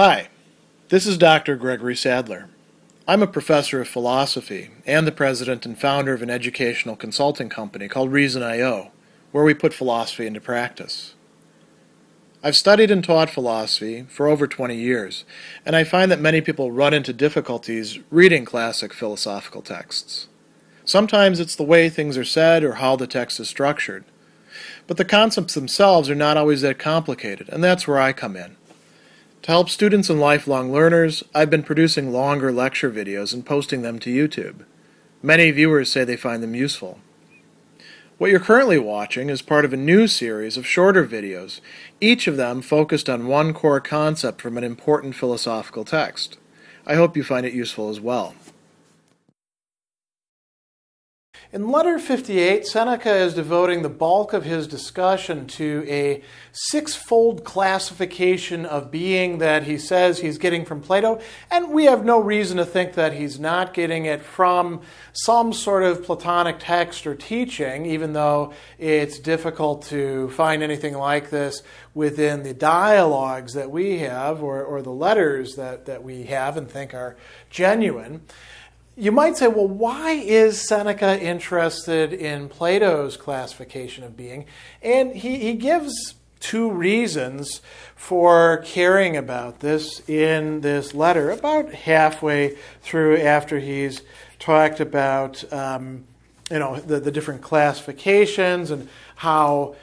Hi, this is Dr. Gregory Sadler. I'm a professor of philosophy and the president and founder of an educational consulting company called Reason.io, where we put philosophy into practice. I've studied and taught philosophy for over 20 years, and I find that many people run into difficulties reading classic philosophical texts. Sometimes it's the way things are said or how the text is structured. But the concepts themselves are not always that complicated, and that's where I come in. To help students and lifelong learners, I've been producing longer lecture videos and posting them to YouTube. Many viewers say they find them useful. What you're currently watching is part of a new series of shorter videos, each of them focused on one core concept from an important philosophical text. I hope you find it useful as well. In letter 58, Seneca is devoting the bulk of his discussion to a sixfold classification of being that he says he's getting from Plato, and we have no reason to think that he's not getting it from some sort of Platonic text or teaching, even though it's difficult to find anything like this within the dialogues that we have or, or the letters that, that we have and think are genuine you might say, well, why is Seneca interested in Plato's classification of being? And he, he gives two reasons for caring about this in this letter, about halfway through after he's talked about um, you know the, the different classifications and how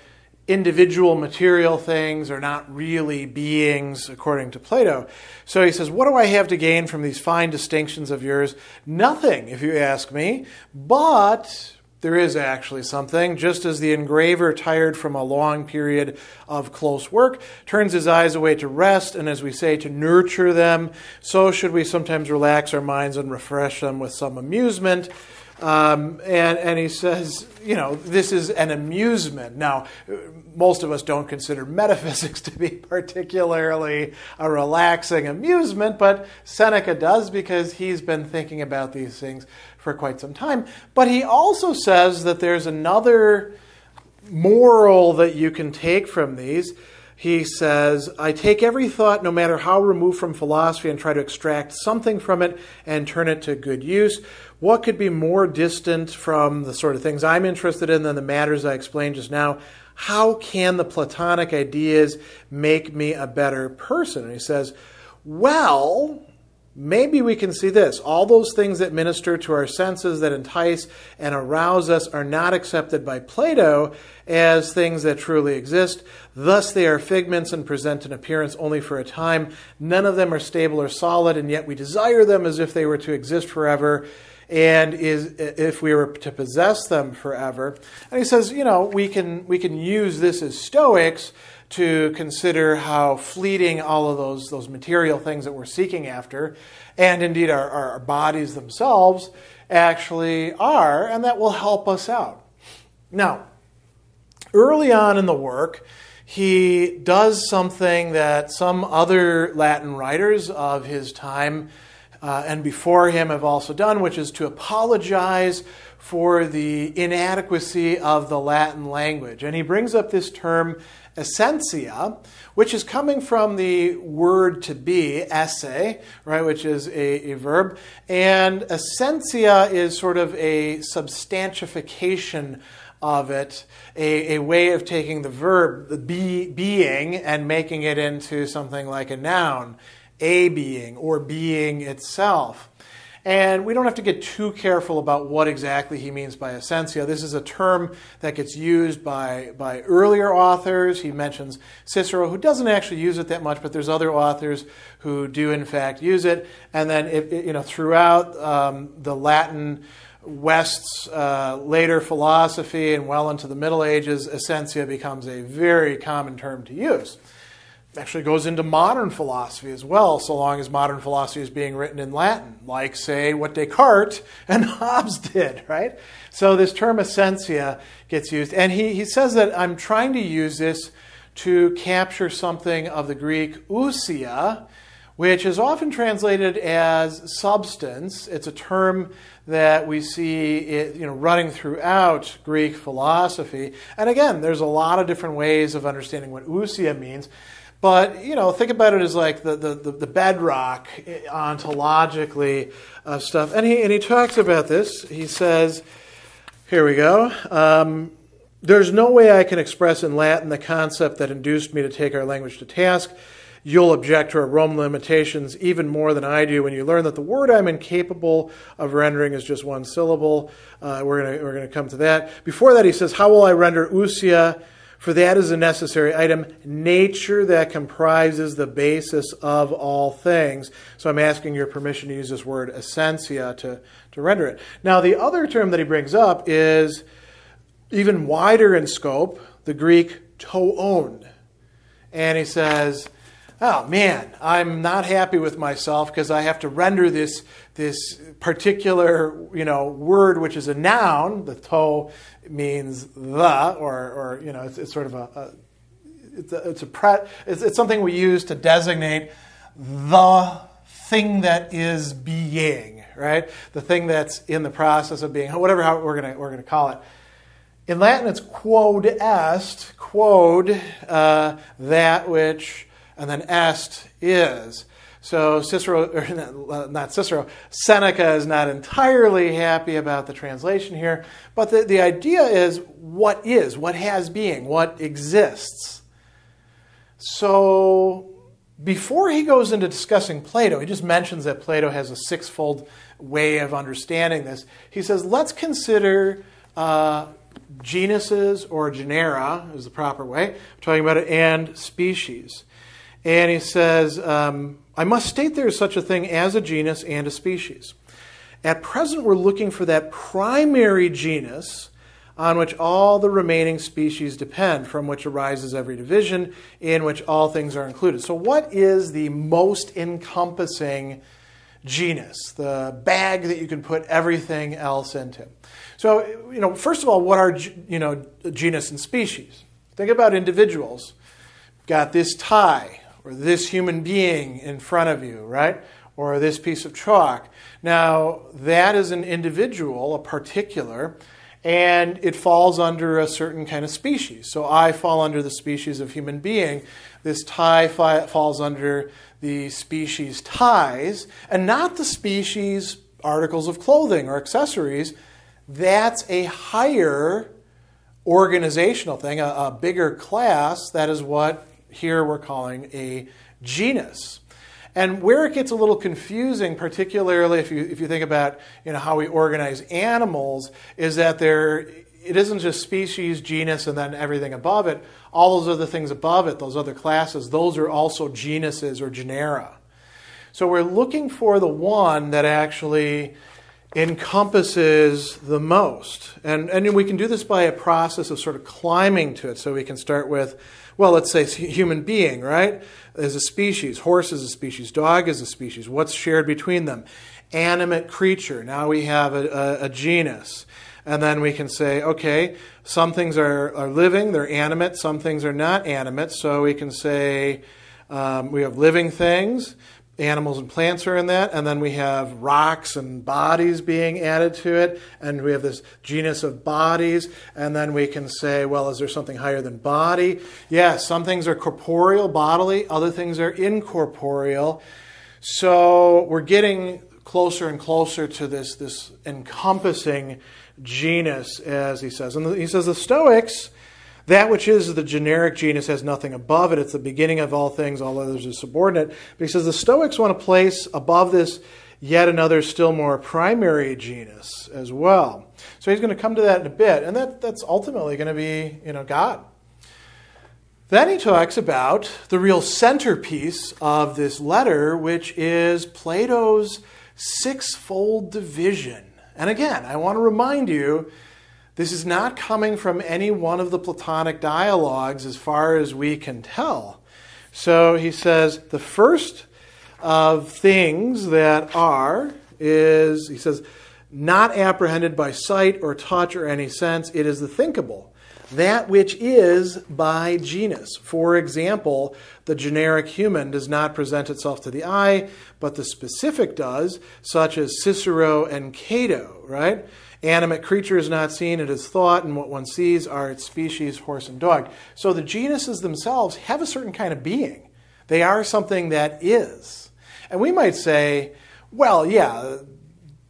individual material things are not really beings according to Plato. So he says, What do I have to gain from these fine distinctions of yours? Nothing, if you ask me, but there is actually something. Just as the engraver, tired from a long period of close work, turns his eyes away to rest and, as we say, to nurture them, so should we sometimes relax our minds and refresh them with some amusement. Um, and, and he says, you know, this is an amusement. Now, most of us don't consider metaphysics to be particularly a relaxing amusement, but Seneca does because he's been thinking about these things for quite some time. But he also says that there's another moral that you can take from these he says, I take every thought, no matter how removed from philosophy, and try to extract something from it and turn it to good use. What could be more distant from the sort of things I'm interested in than the matters I explained just now? How can the Platonic ideas make me a better person? And he says, Well, maybe we can see this. All those things that minister to our senses, that entice and arouse us, are not accepted by Plato as things that truly exist. Thus, they are figments and present an appearance only for a time. None of them are stable or solid, and yet we desire them as if they were to exist forever. And is if we were to possess them forever, and he says, you know, we can we can use this as Stoics to consider how fleeting all of those, those material things that we're seeking after, and indeed our, our bodies themselves, actually are, and that will help us out. Now, early on in the work, he does something that some other Latin writers of his time uh, and before him have also done, which is to apologize for the inadequacy of the Latin language. And he brings up this term essentia, which is coming from the word to be, esse, right, which is a, a verb. And essentia is sort of a substantification of it, a, a way of taking the verb, the be, being, and making it into something like a noun, a being, or being itself. And we don't have to get too careful about what exactly he means by essentia. This is a term that gets used by, by earlier authors. He mentions Cicero, who doesn't actually use it that much, but there's other authors who do, in fact, use it. And then, it, it, you know, throughout um, the Latin West's uh, later philosophy and well into the Middle Ages, essentia becomes a very common term to use actually goes into modern philosophy as well, so long as modern philosophy is being written in Latin, like, say, what Descartes and Hobbes did, right? So this term essentia gets used. And he, he says that I'm trying to use this to capture something of the Greek ousia, which is often translated as substance. It's a term that we see it, you know, running throughout Greek philosophy. And again, there's a lot of different ways of understanding what ousia means. But you know, think about it as like the the, the, bedrock ontologically of stuff. And he and he talks about this. He says, here we go. Um, there's no way I can express in Latin the concept that induced me to take our language to task. You'll object to our Roman limitations even more than I do when you learn that the word I'm incapable of rendering is just one syllable. Uh, we're going we're gonna come to that. Before that, he says, How will I render ousia? For that is a necessary item, nature that comprises the basis of all things. So I'm asking your permission to use this word essentia to, to render it. Now, the other term that he brings up is even wider in scope, the Greek to on. And he says, oh man, I'm not happy with myself because I have to render this, this particular you know, word, which is a noun. The to means the, or, or you know, it's, it's sort of a, a it's, a, it's, a pre, it's, it's something we use to designate the thing that is being, right? The thing that's in the process of being, whatever how we're going we're gonna call it. In Latin, it's quod est, quod, uh, that which, and then est is. So Cicero, or not Cicero, Seneca is not entirely happy about the translation here, but the, the idea is what is, what has being, what exists. So before he goes into discussing Plato, he just mentions that Plato has a sixfold way of understanding this. He says, let's consider uh, genuses or genera is the proper way of talking about it, and species. And he says, um, I must state there is such a thing as a genus and a species. At present, we're looking for that primary genus on which all the remaining species depend, from which arises every division, in which all things are included. So, what is the most encompassing genus, the bag that you can put everything else into? So, you know, first of all, what are you know genus and species? Think about individuals. Got this tie or this human being in front of you, right? Or this piece of chalk. Now, that is an individual, a particular, and it falls under a certain kind of species. So I fall under the species of human being. This tie fi- falls under the species ties, and not the species articles of clothing or accessories that's a higher organizational thing, a, a bigger class. That is what here we're calling a genus. And where it gets a little confusing, particularly if you, if you think about you know, how we organize animals, is that there, it isn't just species, genus, and then everything above it. All those other things above it, those other classes, those are also genuses or genera. So we're looking for the one that actually encompasses the most. And, and we can do this by a process of sort of climbing to it. So we can start with, well, let's say human being, right? Is a species. Horse is a species. Dog is a species. What's shared between them? Animate creature. Now we have a, a, a genus. And then we can say, okay, some things are, are living, they're animate, some things are not animate. So we can say um, we have living things animals and plants are in that, and then we have rocks and bodies being added to it, and we have this genus of bodies, and then we can say, well, is there something higher than body? Yes, some things are corporeal, bodily, other things are incorporeal. So we're getting closer and closer to this, this encompassing genus, as he says. And he says the Stoics that which is the generic genus has nothing above it. It's the beginning of all things, all others are subordinate. But he says the Stoics want to place above this yet another still more primary genus as well. So he's going to come to that in a bit, and that, that's ultimately going to be, you know, God. Then he talks about the real centerpiece of this letter, which is Plato's sixfold division. And again, I want to remind you this is not coming from any one of the Platonic dialogues as far as we can tell. So he says the first of things that are is, he says, not apprehended by sight or touch or any sense, it is the thinkable. That which is by genus. For example, the generic human does not present itself to the eye, but the specific does, such as Cicero and Cato, right? Animate creature is not seen, it is thought, and what one sees are its species, horse and dog. So the genuses themselves have a certain kind of being. They are something that is. And we might say, well, yeah,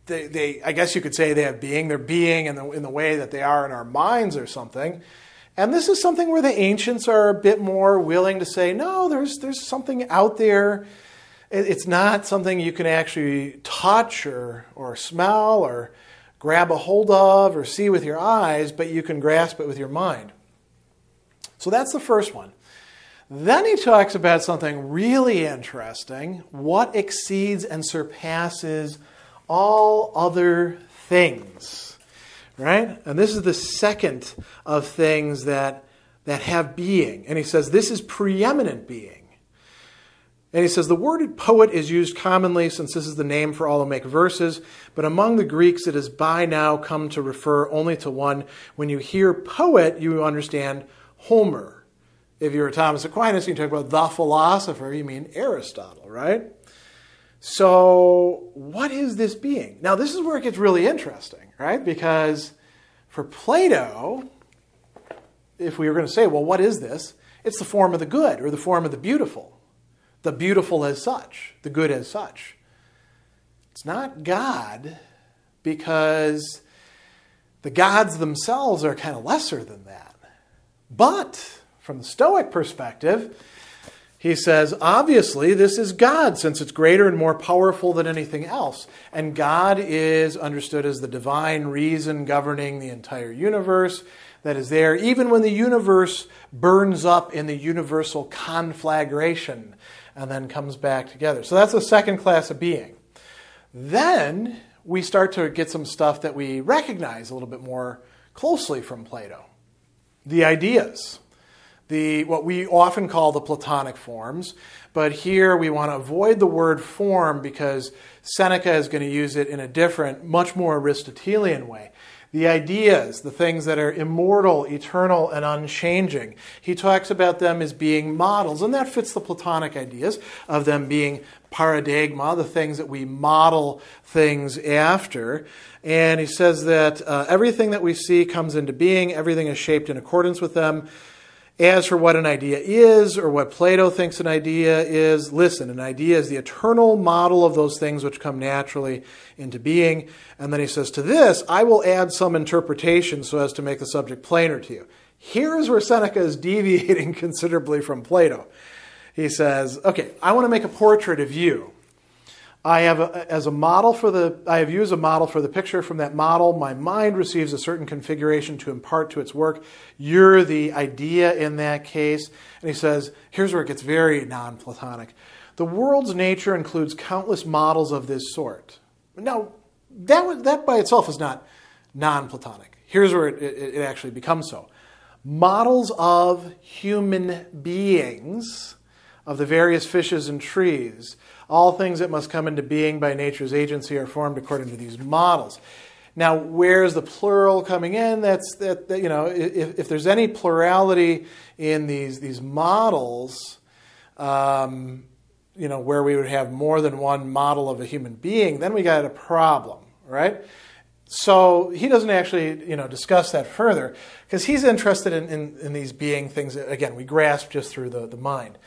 they, they, I guess you could say they have being. They're being in the, in the way that they are in our minds or something. And this is something where the ancients are a bit more willing to say, no, there's, there's something out there. It's not something you can actually touch or, or smell or grab a hold of or see with your eyes, but you can grasp it with your mind. So that's the first one. Then he talks about something really interesting what exceeds and surpasses all other things. Right? And this is the second of things that, that have being. And he says this is preeminent being. And he says the word poet is used commonly since this is the name for all who make verses, but among the Greeks it has by now come to refer only to one. When you hear poet, you understand Homer. If you're a Thomas Aquinas, you talk about the philosopher, you mean Aristotle, right? So, what is this being? Now, this is where it gets really interesting, right? Because for Plato, if we were going to say, well, what is this? It's the form of the good or the form of the beautiful. The beautiful as such, the good as such. It's not God because the gods themselves are kind of lesser than that. But from the Stoic perspective, he says, obviously, this is God, since it's greater and more powerful than anything else. And God is understood as the divine reason governing the entire universe that is there, even when the universe burns up in the universal conflagration and then comes back together. So that's the second class of being. Then we start to get some stuff that we recognize a little bit more closely from Plato the ideas the, what we often call the Platonic forms, but here we want to avoid the word form because Seneca is going to use it in a different, much more Aristotelian way. The ideas, the things that are immortal, eternal, and unchanging. He talks about them as being models, and that fits the Platonic ideas of them being paradigma, the things that we model things after. And he says that uh, everything that we see comes into being, everything is shaped in accordance with them. As for what an idea is, or what Plato thinks an idea is, listen, an idea is the eternal model of those things which come naturally into being. And then he says, To this, I will add some interpretation so as to make the subject plainer to you. Here's where Seneca is deviating considerably from Plato. He says, Okay, I want to make a portrait of you. I have a, as a model for the I have used a model for the picture from that model. My mind receives a certain configuration to impart to its work. You're the idea in that case. And he says, here's where it gets very non-Platonic. The world's nature includes countless models of this sort. Now, that that by itself is not non-Platonic. Here's where it, it, it actually becomes so. Models of human beings, of the various fishes and trees all things that must come into being by nature's agency are formed according to these models. Now, where's the plural coming in? That's that, that you know, if, if, there's any plurality in these these models, um, you know, where we would have more than one model of a human being, then we got a problem, right? So he doesn't actually, you know, discuss that further because he's interested in, in, in, these being things that, again, we grasp just through the, the mind.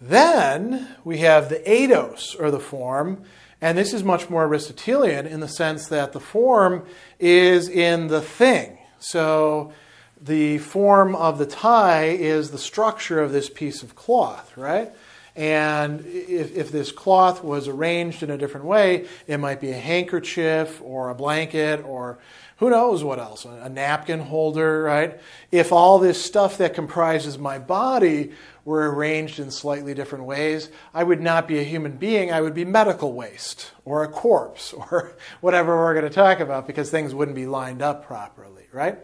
Then we have the eidos, or the form, and this is much more Aristotelian in the sense that the form is in the thing. So the form of the tie is the structure of this piece of cloth, right? And if, if this cloth was arranged in a different way, it might be a handkerchief or a blanket or who knows what else, a napkin holder, right? If all this stuff that comprises my body were arranged in slightly different ways, I would not be a human being. I would be medical waste or a corpse or whatever we're going to talk about because things wouldn't be lined up properly, right?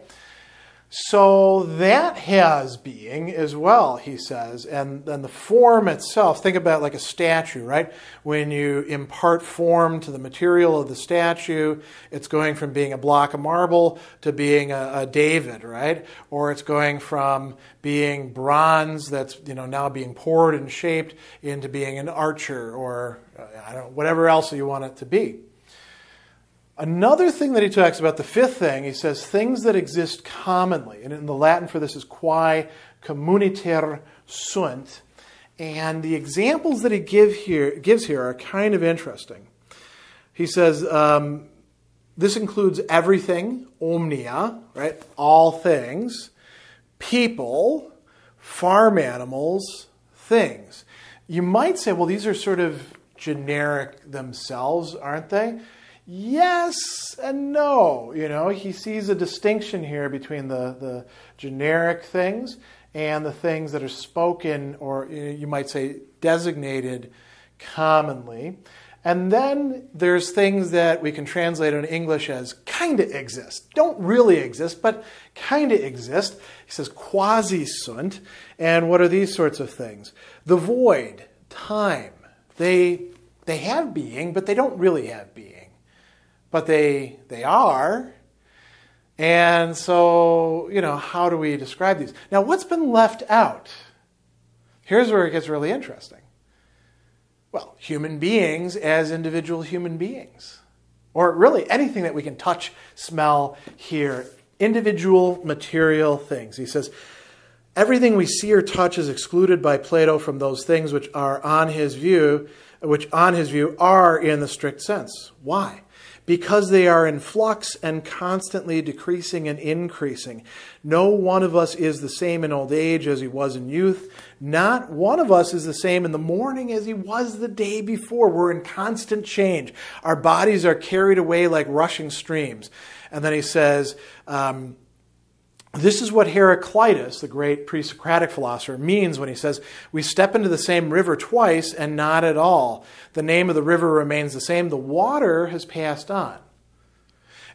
So that has being as well, he says. And then the form itself, think about it like a statue, right? When you impart form to the material of the statue, it's going from being a block of marble to being a, a David, right? Or it's going from being bronze that's you know now being poured and shaped into being an archer or uh, I don't whatever else you want it to be. Another thing that he talks about, the fifth thing, he says things that exist commonly. And in the Latin for this is quae communiter sunt. And the examples that he give here, gives here are kind of interesting. He says, um, this includes everything, omnia, right? All things, people, farm animals, things. You might say, well, these are sort of generic themselves, aren't they? Yes and no. You know, he sees a distinction here between the, the generic things and the things that are spoken, or uh, you might say designated commonly. And then there's things that we can translate in English as kind of exist. Don't really exist, but kind of exist. He says quasi sunt. And what are these sorts of things? The void, time. They, they have being, but they don't really have being. But they, they are. And so, you know, how do we describe these? Now, what's been left out? Here's where it gets really interesting well, human beings as individual human beings. Or really anything that we can touch, smell, hear, individual material things. He says, everything we see or touch is excluded by Plato from those things which are on his view, which on his view are in the strict sense. Why? Because they are in flux and constantly decreasing and increasing. No one of us is the same in old age as he was in youth. Not one of us is the same in the morning as he was the day before. We're in constant change. Our bodies are carried away like rushing streams. And then he says, um, this is what Heraclitus, the great pre Socratic philosopher, means when he says, We step into the same river twice and not at all. The name of the river remains the same, the water has passed on.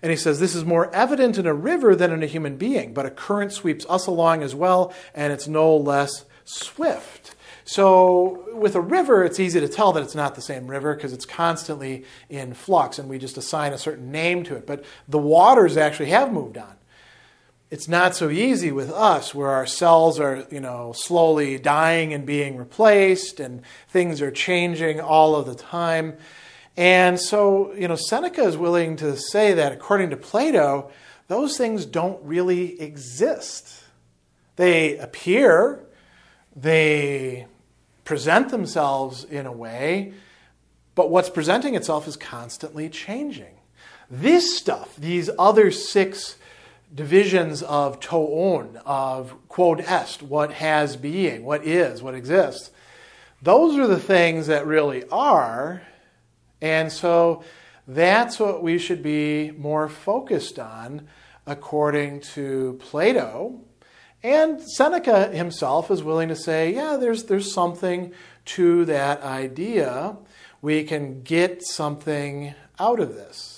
And he says, This is more evident in a river than in a human being, but a current sweeps us along as well, and it's no less swift. So, with a river, it's easy to tell that it's not the same river because it's constantly in flux, and we just assign a certain name to it. But the waters actually have moved on it's not so easy with us where our cells are you know slowly dying and being replaced and things are changing all of the time. And so you know seneca is willing to say that according to plato those things don't really exist. They appear they present themselves in a way but what's presenting itself is constantly changing. This stuff these other six divisions of to on, of quod est, what has being, what is, what exists. Those are the things that really are. And so that's what we should be more focused on according to Plato. And Seneca himself is willing to say, yeah, there's, there's something to that idea. We can get something out of this.